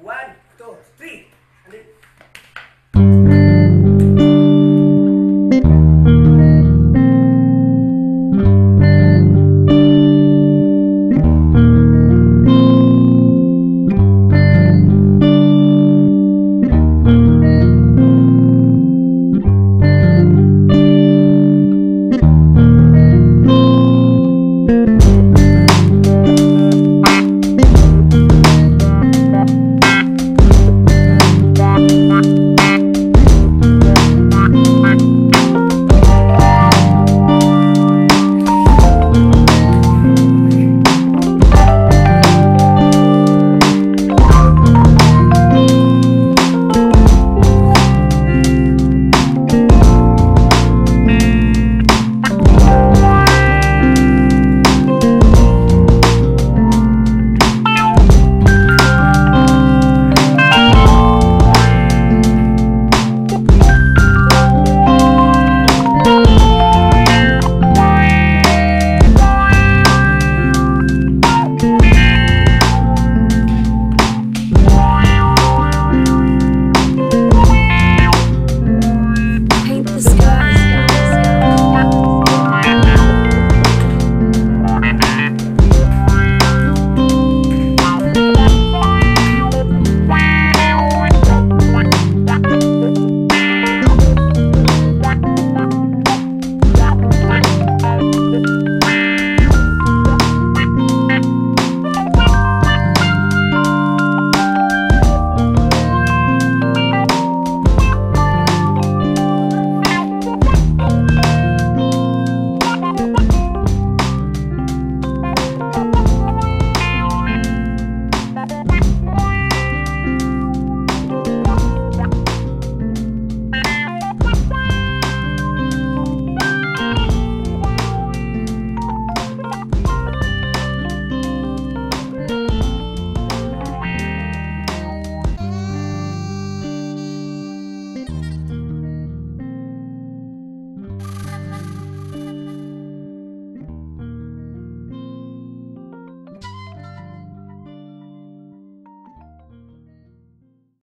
One, two, three.